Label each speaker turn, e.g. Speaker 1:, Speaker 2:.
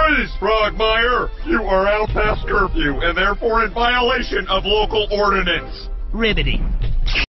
Speaker 1: Freeze, Frogmire! You are out past curfew and therefore in violation of local ordinance.
Speaker 2: Riveting.